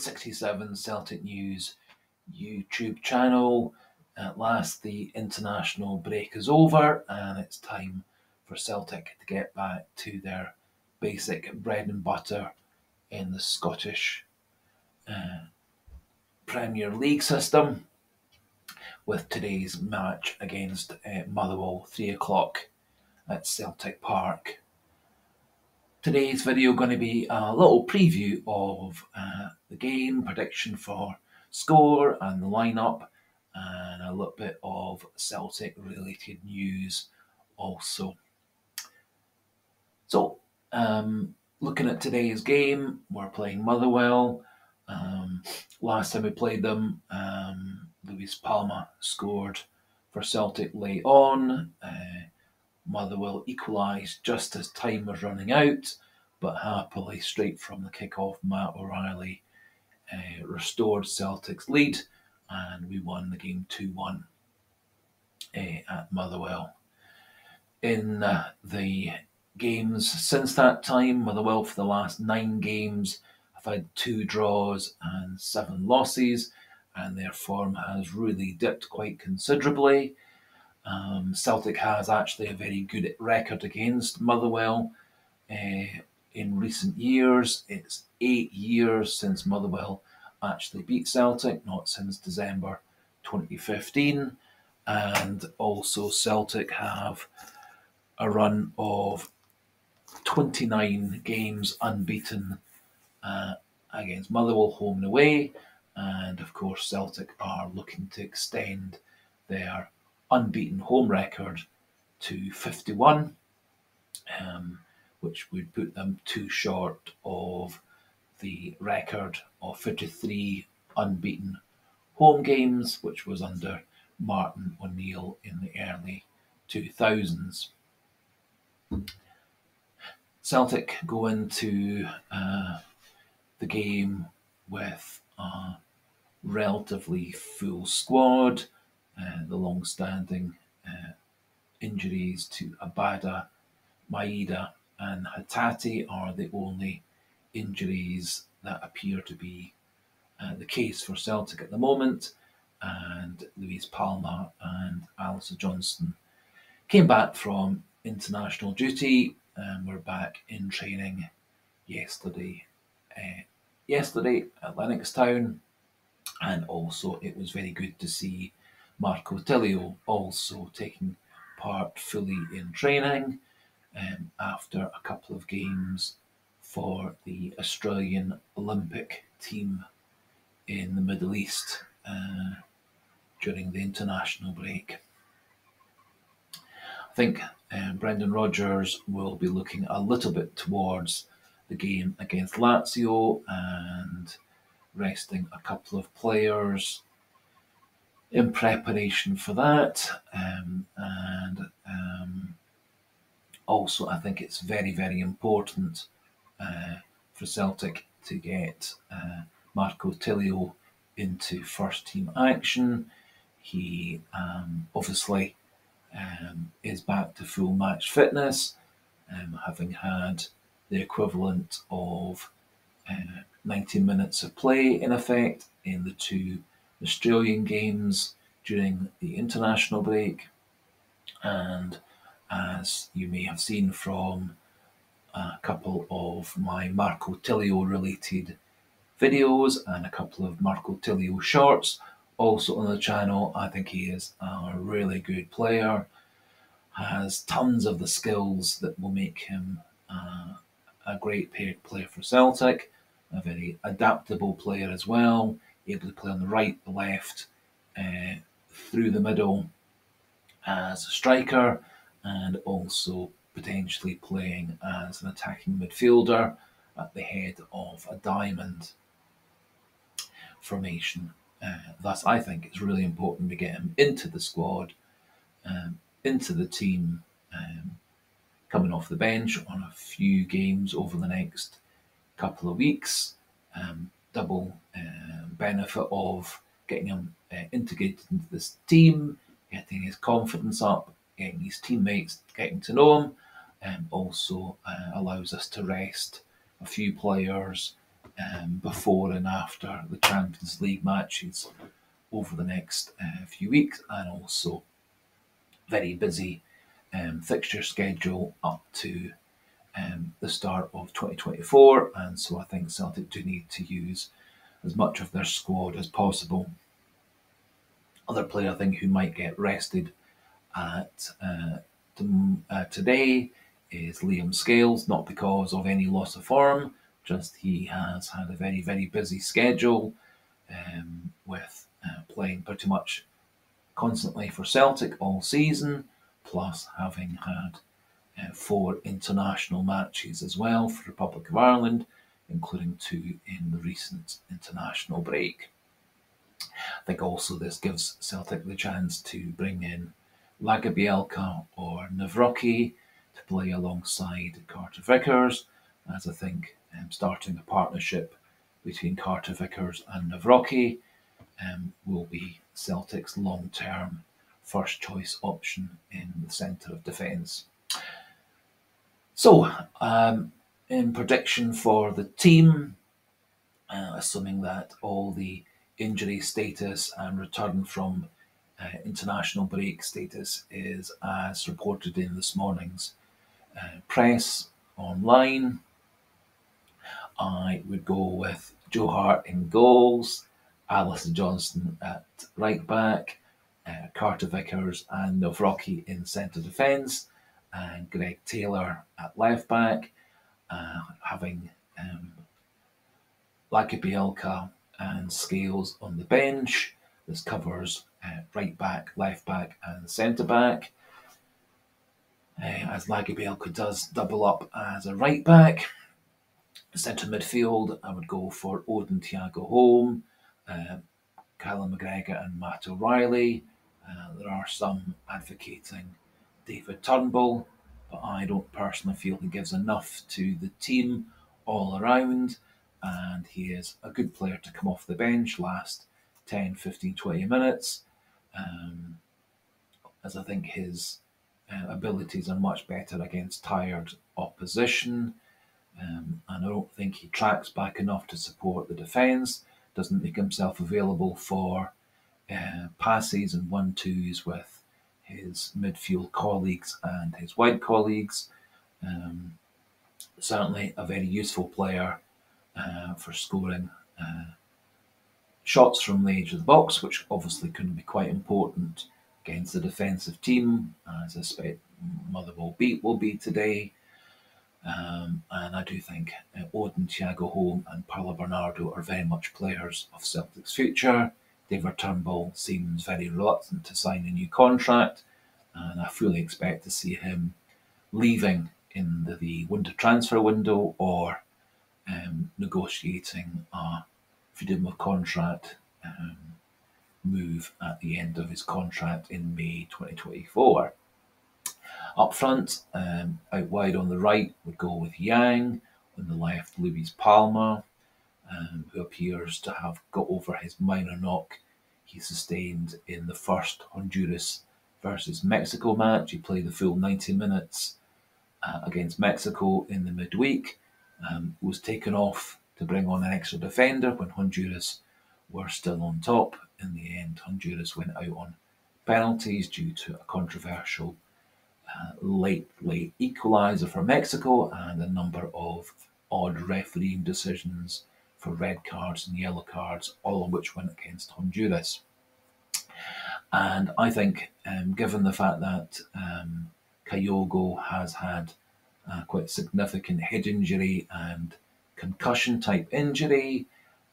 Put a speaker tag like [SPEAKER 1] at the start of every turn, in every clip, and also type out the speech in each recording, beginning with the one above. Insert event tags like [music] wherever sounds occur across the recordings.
[SPEAKER 1] 67 Celtic News YouTube channel. At last, the international break is over, and it's time for Celtic to get back to their basic bread and butter in the Scottish uh, Premier League system. With today's match against uh, Motherwell, three o'clock at Celtic Park. Today's video going to be a little preview of uh, the game, prediction for score and the lineup, and a little bit of Celtic related news also. So, um, looking at today's game, we're playing Motherwell. Um, last time we played them, um, Luis Palma scored for Celtic late on. Uh, Motherwell equalised just as time was running out, but happily, straight from the kick-off, Matt O'Riley uh, restored Celtic's lead, and we won the game 2 1 uh, at Motherwell. In uh, the games since that time, Motherwell for the last nine games have had two draws and seven losses, and their form has really dipped quite considerably. Um, Celtic has actually a very good record against Motherwell uh, in recent years. It's eight years since Motherwell actually beat Celtic, not since December 2015. And also, Celtic have a run of 29 games unbeaten uh, against Motherwell home and away. And of course, Celtic are looking to extend their unbeaten home record to 51, um, which would put them too short of the record of 53 unbeaten home games, which was under Martin O'Neill in the early 2000s. Celtic go into uh, the game with a relatively full squad. Uh, the long standing uh, injuries to Abada, Maeda, and Hatate are the only injuries that appear to be uh, the case for Celtic at the moment. And Luis Palma and Alistair Johnston came back from international duty and were back in training yesterday. Uh, yesterday at Lennoxtown, and also it was very good to see Marco Tilio also taking part fully in training um, after a couple of games for the Australian Olympic team in the Middle East uh, during the international break. I think uh, Brendan Rodgers will be looking a little bit towards the game against Lazio and resting a couple of players in preparation for that. Um, and um, also, I think it's very, very important uh, for Celtic to get uh, Marco Tilio into first team action. He um, obviously um, is back to full match fitness, um, having had the equivalent of uh, 90 minutes of play in effect in the two Australian games during the international break. And as you may have seen from a couple of my Marco Tilio related videos and a couple of Marco Tilio shorts also on the channel, I think he is a really good player, has tons of the skills that will make him uh, a great player for Celtic, a very adaptable player as well, able to play on the right, the left, uh, through the middle as a striker, and also potentially playing as an attacking midfielder at the head of a diamond formation. Uh, thus, I think it's really important to get him into the squad, um, into the team, um, coming off the bench on a few games over the next couple of weeks. Um, double uh, benefit of getting him uh, integrated into this team, getting his confidence up, getting his teammates getting to know him, and um, also uh, allows us to rest a few players um, before and after the Champions League matches over the next uh, few weeks, and also very busy um, fixture schedule up to um, the start of 2024. And so I think Celtic do need to use as much of their squad as possible. Other player I think who might get rested at uh, uh, today is Liam Scales, not because of any loss of form, just he has had a very, very busy schedule um, with uh, playing pretty much constantly for Celtic all season, plus having had uh, four international matches as well for Republic of Ireland, including two in the recent international break. I think also this gives Celtic the chance to bring in Lagerbielke or Nawrocki to play alongside Carter Vickers, as I think um, starting a partnership between Carter Vickers and Nawrocki um, will be Celtic's long term first choice option in the centre of defence. So, um, in prediction for the team, uh, assuming that all the injury status and return from uh, international break status is as reported in this morning's uh, press online, I would go with Joe Hart in goals, Alison Johnston at right back, uh, Carter Vickers and Nawrocki in centre defence, and Greg Taylor at left back, uh, having um, Lagerbielke and Scales on the bench. This covers uh, right back, left back, and centre back. Uh, as Lagerbielke does double up as a right back. Centre midfield, I would go for Odin Thiago Holm, uh, McGregor, and Matt O'Riley. Uh, there are some advocating David Turnbull, but I don't personally feel he gives enough to the team all around. And he is a good player to come off the bench last 10, 15, 20 minutes. Um, as I think his uh, abilities are much better against tired opposition. Um, and I don't think he tracks back enough to support the defence, doesn't make himself available for uh, passes and one twos with his midfield colleagues and his wide colleagues. Um, certainly a very useful player uh, for scoring uh, shots from the edge of the box, which obviously can be quite important against the defensive team, as I suspect Motherwell beat will be today. Um, and I do think uh, Odin, Thiago Holm, and Paulo Bernardo are very much players of Celtic's future. David Turnbull seems very reluctant to sign a new contract, and I fully expect to see him leaving in the, the winter transfer window or um, negotiating a freedom of contract um, move at the end of his contract in May 2024. Up front, um, out wide on the right, would go with Yang. On the left, Luis Palma, um, who appears to have got over his minor knock he sustained in the first Honduras versus Mexico match. He played the full 90 minutes uh, against Mexico in the midweek. Um, was taken off to bring on an extra defender when Honduras were still on top. In the end, Honduras went out on penalties due to a controversial uh, late, late equaliser for Mexico and a number of odd refereeing decisions for red cards and yellow cards, all of which went against Honduras. And I think, um, given the fact that um, Kyogo has had uh, quite significant head injury and concussion type injury,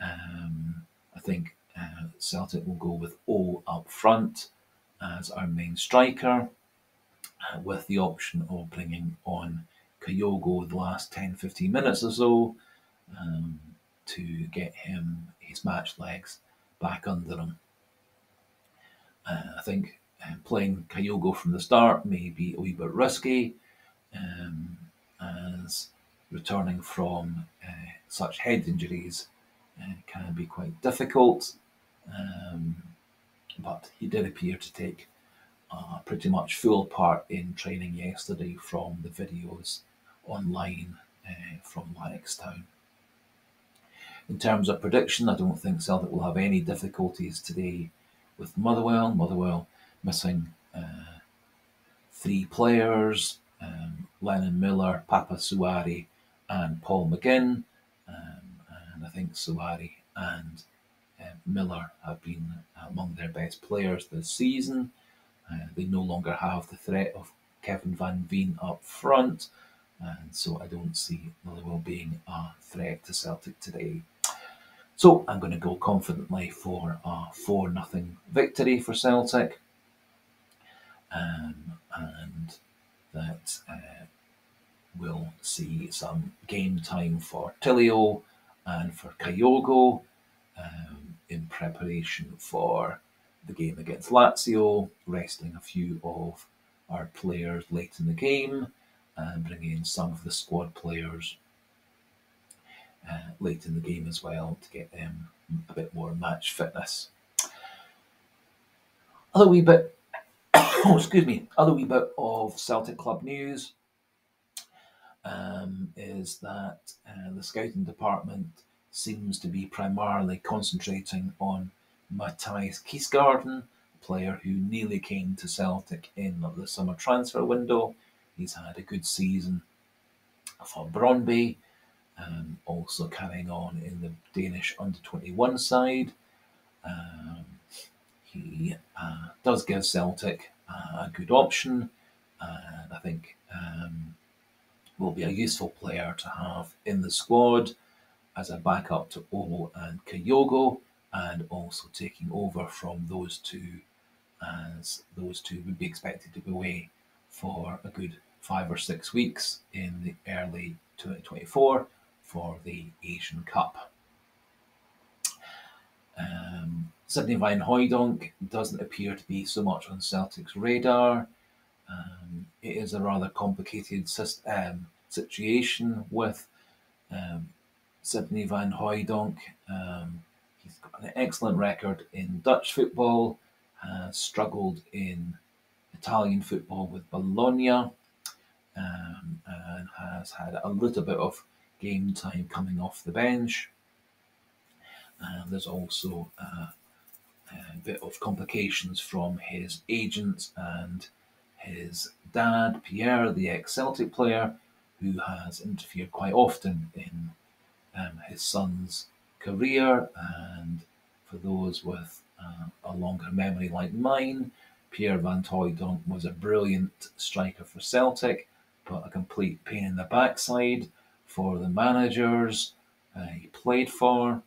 [SPEAKER 1] um, I think uh, Celtic will go with O up front as our main striker with the option of bringing on Kyogo the last 10 15 minutes or so um, to get him his match legs back under him. Uh, I think uh, playing Kyogo from the start may be a wee bit risky um, as returning from uh, such head injuries uh, can be quite difficult. Um, but he did appear to take uh, pretty much full part in training yesterday from the videos online uh, from Lennoxtown. In terms of prediction, I don't think Celtic will have any difficulties today with Motherwell. Motherwell missing uh, three players um, Lennon Miller, Papa Suari, and Paul McGinn. Um, and I think Suari and uh, Miller have been among their best players this season. Uh, they no longer have the threat of Kevin Van Veen up front, and so I don't see Motherwell being a threat to Celtic today. So I'm going to go confidently for a 4 0 victory for Celtic. Um, and that uh, will see some game time for Tilio and for Kyogo um, in preparation for the game against Lazio, resting a few of our players late in the game and bringing in some of the squad players uh, late in the game as well to get them a bit more match fitness. Other wee bit, [coughs] oh, excuse me, other wee bit of Celtic club news um, is that uh, the scouting department seems to be primarily concentrating on Mathias Kvistgaarden, a player who nearly came to Celtic in the summer transfer window. He's had a good season for Brøndby um, also carrying on in the Danish under 21 side. Um, he uh, does give Celtic a good option, and I think um, will be a useful player to have in the squad as a backup to Omo and Kyogo, and also taking over from those two, as those two would be expected to be away for a good five or six weeks in the early 2024 for the Asian Cup. Um, Sydney Van Hooijdonk doesn't appear to be so much on Celtic's radar. Um, it is a rather complicated um, situation with um, Sydney Van Hooijdonk. Um, he's got an excellent record in Dutch football, struggled in Italian football with Bologna, um, and has had a little bit of game time coming off the bench. And there's also a, a bit of complications from his agents and his dad, Pierre, the ex Celtic player, who has interfered quite often in um, his son's career. And for those with uh, a longer memory like mine, Pierre Van Hooijdonk was a brilliant striker for Celtic, but a complete pain in the backside for the managers uh, he played for.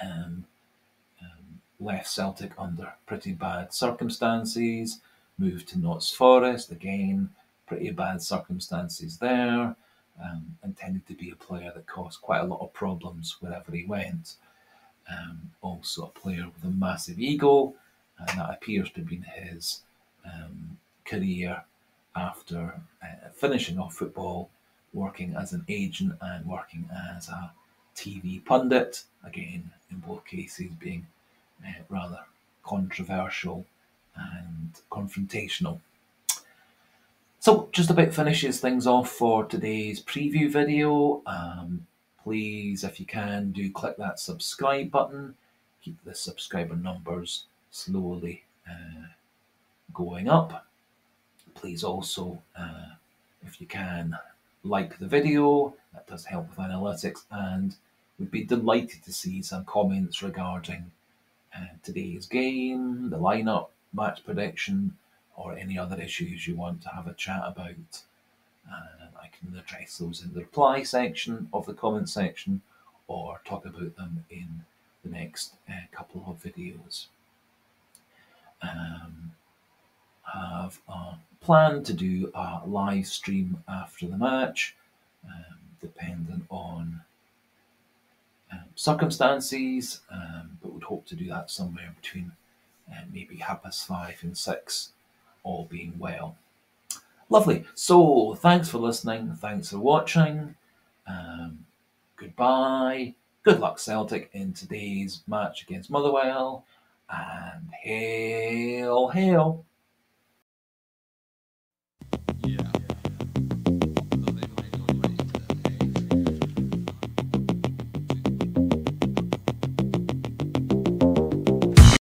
[SPEAKER 1] Um, um, left Celtic under pretty bad circumstances, moved to Notts Forest, again, pretty bad circumstances there. Um, intended to be a player that caused quite a lot of problems wherever he went. Um, also, a player with a massive ego, and that appears to have been his um, career after uh, finishing off football working as an agent and working as a TV pundit. Again, in both cases, being uh, rather controversial and confrontational. So, just about finishes things off for today's preview video. Um, please, if you can, do click that subscribe button. Keep the subscriber numbers slowly uh, going up. Please also, uh, if you can, like the video, that does help with analytics, and we'd be delighted to see some comments regarding uh, today's game, the lineup, match prediction, or any other issues you want to have a chat about. And I can address those in the reply section of the comment section or talk about them in the next uh, couple of videos. Um, have a plan to do a live stream after the match, um, dependent on um, circumstances, um, but would hope to do that somewhere between uh, maybe half past five and six, all being well. Lovely. So, thanks for listening. Thanks for watching. Um, goodbye. Good luck, Celtic, in today's match against Motherwell. And hail, hail.